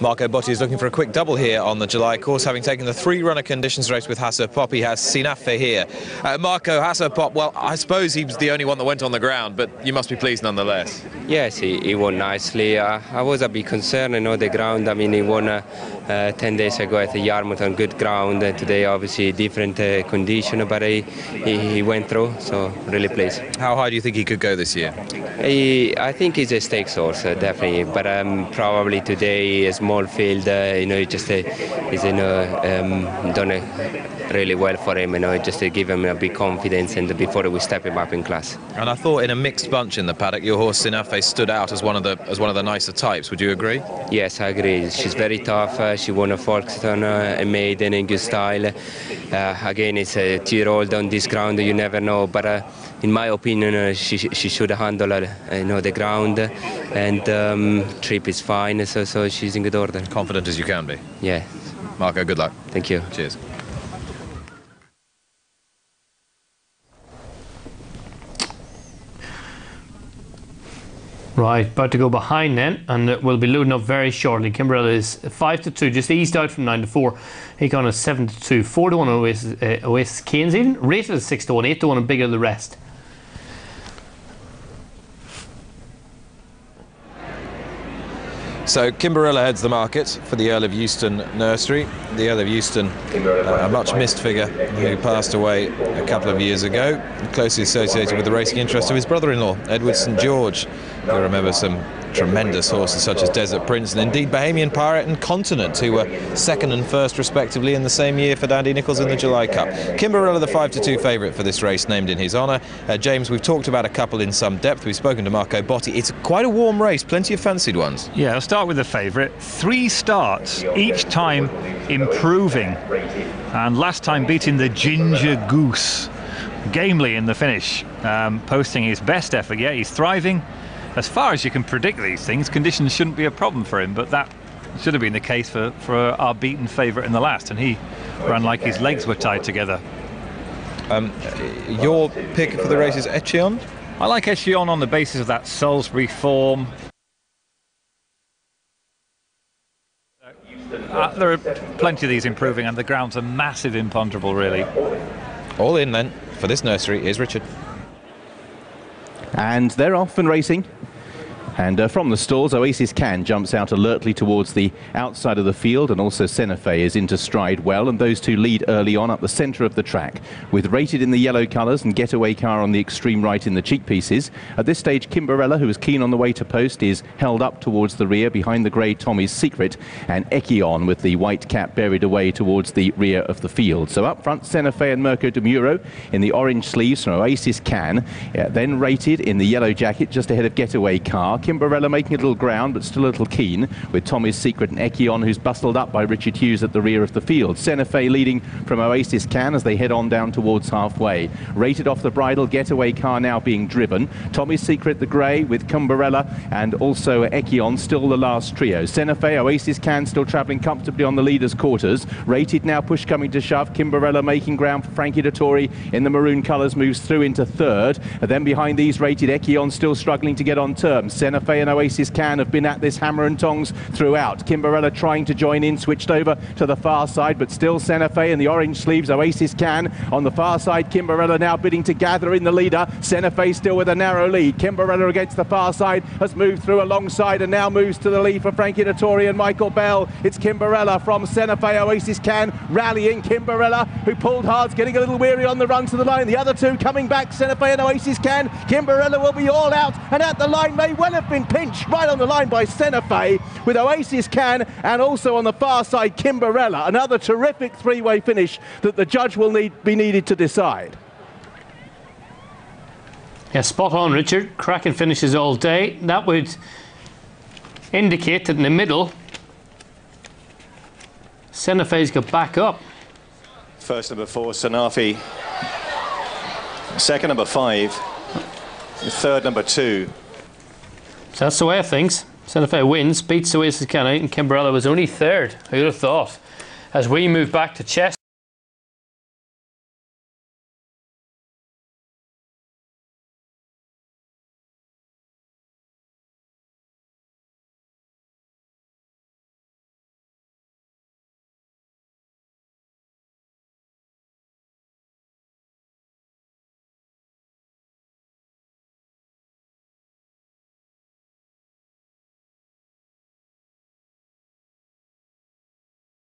Marco Botti is looking for a quick double here on the July course, having taken the three-runner conditions race with Hasso Pop. He has Senafe here. Uh, Marco Hasso Pop, well, I suppose he was the only one that went on the ground, but you must be pleased nonetheless. Yes, he, he won nicely. Uh, I was a bit concerned, you know, the ground. I mean, he won uh, uh, 10 days ago at the Yarmouth on good ground. and today, obviously, different uh, condition, but he, he, he, went through, so really pleased. How high do you think he could go this year? He, I think he's a stakes horse, uh, definitely, but um, probably today is more small field, uh, you know, it just uh, is you know um, done really well for him, you know, just to give him a big confidence and before we step him up in class. And I thought in a mixed bunch in the paddock, your horse Senafe stood out as one of the as one of the nicer types. Would you agree? Yes, I agree. She's very tough. Uh, she won a Folkestone, uh, a maiden in good style. Uh, again, it's a two-year-old on this ground. You never know, but uh, in my opinion, uh, she she should handle uh, you know the ground, and um, trip is fine. So so she's in good order. Confident as you can be. Yeah. Marco, good luck. Thank you. Cheers. Right, about to go behind then, and we'll be loading up very shortly. Kimberella is 5 to 2, just eased out from 9 to 4. Hakon is 7 to 2, 4 to 1 Oasis, uh, Oasis Cannes even. Rated is 6 to 1, 8 to 1, and bigger than the rest. So Kimberella heads the market for the Earl of Euston nursery. The Earl of Euston, uh, a much missed figure who passed away a couple of years ago, closely associated with the racing interest of his brother-in-law, Edward St George. You remember some tremendous horses such as Desert Prince and indeed Bahamian Pirate and Continent, who were second and first respectively in the same year for Dandy Nicholls in the July Cup. Kimberella, the 5 to 2 favourite for this race, named in his honour. Uh, James, we've talked about a couple in some depth. We've spoken to Marco Botti. It's quite a warm race, plenty of fancied ones. Yeah, I'll start with the favourite. Three starts, each time improving. And last time beating the Ginger Goose. Gamely in the finish, um, posting his best effort. Yeah, he's thriving as far as you can predict these things, conditions shouldn't be a problem for him, but that should have been the case for, for our beaten favourite in the last, and he ran like his legs were tied together. Um, your pick for the race is Echion? I like Echion on the basis of that Salisbury form. Uh, there are plenty of these improving, and the ground's a massive imponderable, really. All in then for this nursery is Richard. And they're off and racing. And uh, from the stalls, Oasis Cannes jumps out alertly towards the outside of the field, and also Senafe is into stride well, and those two lead early on up the centre of the track, with rated in the yellow colours and getaway car on the extreme right in the cheek pieces. At this stage, Kimberella, who is keen on the way to post, is held up towards the rear behind the grey Tommy's Secret, and Ekion with the white cap buried away towards the rear of the field. So up front, Senafe and Mirco Demuro in the orange sleeves from Oasis Cannes, uh, then rated in the yellow jacket just ahead of getaway car. Kimberella making a little ground, but still a little keen, with Tommy's Secret and Ekion, who's bustled up by Richard Hughes at the rear of the field. Senafe leading from Oasis Cannes as they head on down towards halfway. Rated off the bridle, getaway car now being driven. Tommy's Secret, the grey, with Kimberella and also Ekion, still the last trio. Senafe, Oasis Cannes still travelling comfortably on the leader's quarters. Rated now, push coming to shove. Kimberella making ground for Frankie Dettori in the maroon colours, moves through into third. And then behind these, Rated Ekion still struggling to get on terms. And Oasis Cannes have been at this hammer and tongs throughout. Kimberella trying to join in, switched over to the far side, but still Senafe and the orange sleeves. Oasis Cannes on the far side. Kimberella now bidding to gather in the leader. Senafe still with a narrow lead. Kimberella against the far side has moved through alongside and now moves to the lead for Frankie Dettori and Michael Bell. It's Kimberella from Senafe. Oasis Cannes rallying Kimberella, who pulled hard, getting a little weary on the run to the line. The other two coming back, Senafe and Oasis Cannes. Kimberella will be all out and at the line may well have been pinched right on the line by Senafe with Oasis Cannes and also on the far side Kimberella. Another terrific three-way finish that the judge will need be needed to decide. Yeah, spot on, Richard. Cracking finishes all day. That would indicate that in the middle, Senafe's got back up. First number four, Senafe. Second number five. Third number two. So that's the way of things. Senafe wins, beats the Oasis Cannes, and Kimberella was only third. Who would have thought? As we move back to chess.